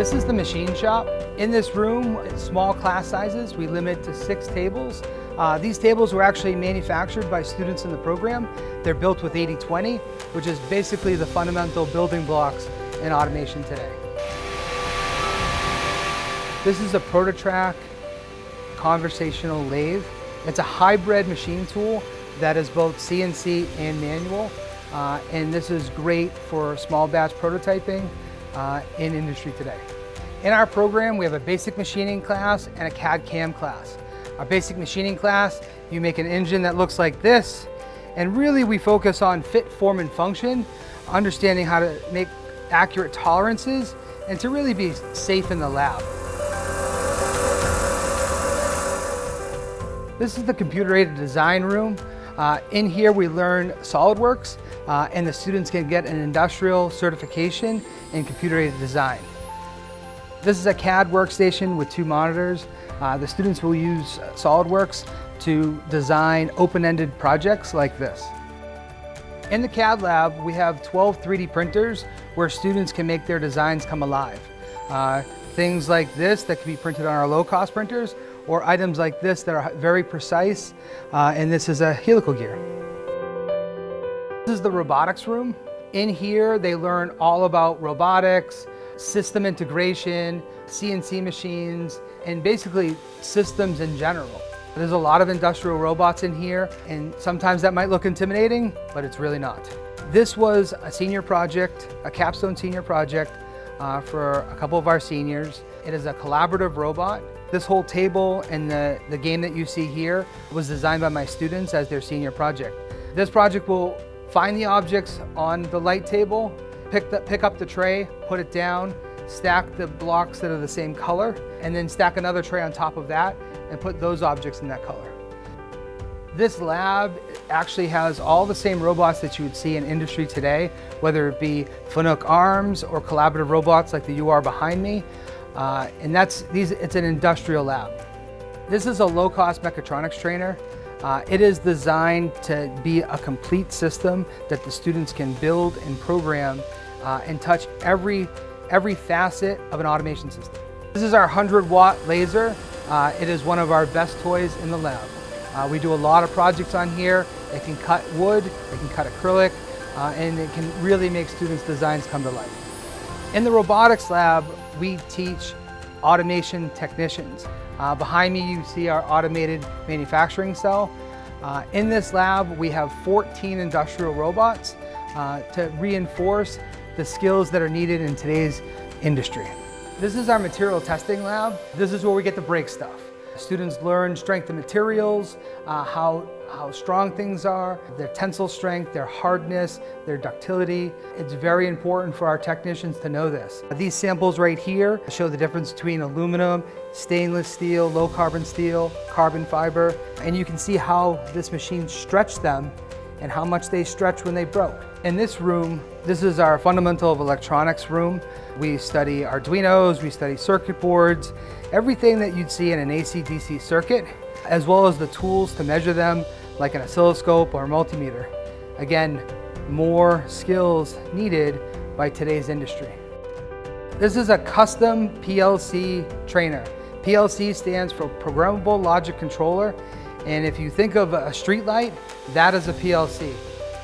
This is the machine shop. In this room, small class sizes, we limit to six tables. Uh, these tables were actually manufactured by students in the program. They're built with 80-20, which is basically the fundamental building blocks in automation today. This is a ProtoTRAK conversational lathe. It's a hybrid machine tool that is both CNC and manual. Uh, and this is great for small batch prototyping uh, in industry today. In our program, we have a basic machining class and a CAD CAM class. Our basic machining class, you make an engine that looks like this, and really we focus on fit, form, and function, understanding how to make accurate tolerances, and to really be safe in the lab. This is the computer-aided design room. Uh, in here we learn SolidWorks uh, and the students can get an industrial certification in computer-aided design. This is a CAD workstation with two monitors. Uh, the students will use SolidWorks to design open-ended projects like this. In the CAD lab, we have 12 3D printers where students can make their designs come alive. Uh, things like this that can be printed on our low-cost printers, or items like this that are very precise, uh, and this is a helical gear. This is the robotics room. In here, they learn all about robotics, system integration, CNC machines, and basically systems in general. There's a lot of industrial robots in here, and sometimes that might look intimidating, but it's really not. This was a senior project, a capstone senior project uh, for a couple of our seniors. It is a collaborative robot. This whole table and the, the game that you see here was designed by my students as their senior project. This project will find the objects on the light table, pick, the, pick up the tray, put it down, stack the blocks that are the same color, and then stack another tray on top of that and put those objects in that color. This lab actually has all the same robots that you would see in industry today, whether it be Fanuc arms or collaborative robots like the UR behind me. Uh, and that's these, it's an industrial lab. This is a low-cost mechatronics trainer. Uh, it is designed to be a complete system that the students can build and program uh, and touch every, every facet of an automation system. This is our 100 watt laser. Uh, it is one of our best toys in the lab. Uh, we do a lot of projects on here. It can cut wood, it can cut acrylic, uh, and it can really make students' designs come to life. In the robotics lab, we teach automation technicians. Uh, behind me you see our automated manufacturing cell. Uh, in this lab we have 14 industrial robots uh, to reinforce the skills that are needed in today's industry. This is our material testing lab. This is where we get to break stuff. Students learn strength of materials, uh, how, how strong things are, their tensile strength, their hardness, their ductility. It's very important for our technicians to know this. These samples right here show the difference between aluminum, stainless steel, low carbon steel, carbon fiber, and you can see how this machine stretched them and how much they stretch when they broke. In this room, this is our fundamental of electronics room. We study Arduinos, we study circuit boards, everything that you'd see in an AC-DC circuit, as well as the tools to measure them like an oscilloscope or a multimeter. Again, more skills needed by today's industry. This is a custom PLC trainer. PLC stands for Programmable Logic Controller and if you think of a street light, that is a PLC.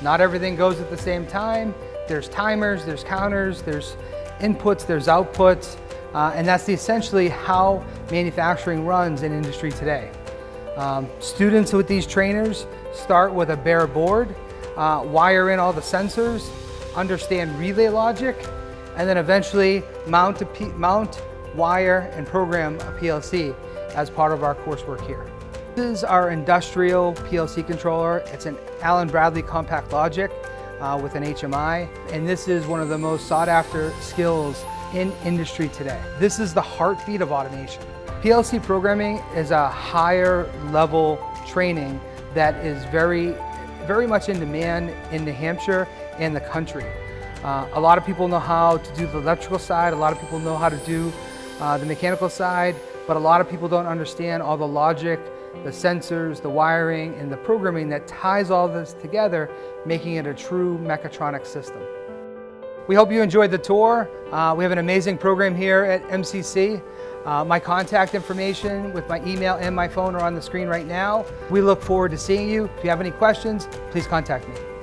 Not everything goes at the same time. There's timers, there's counters, there's inputs, there's outputs, uh, and that's essentially how manufacturing runs in industry today. Um, students with these trainers start with a bare board, uh, wire in all the sensors, understand relay logic, and then eventually mount, mount, wire, and program a PLC as part of our coursework here. This is our industrial PLC controller. It's an Allen Bradley CompactLogix uh, with an HMI, and this is one of the most sought after skills in industry today. This is the heartbeat of automation. PLC programming is a higher level training that is very, very much in demand in New Hampshire and the country. Uh, a lot of people know how to do the electrical side, a lot of people know how to do uh, the mechanical side, but a lot of people don't understand all the logic the sensors, the wiring, and the programming that ties all this together, making it a true mechatronic system. We hope you enjoyed the tour. Uh, we have an amazing program here at MCC. Uh, my contact information with my email and my phone are on the screen right now. We look forward to seeing you. If you have any questions, please contact me.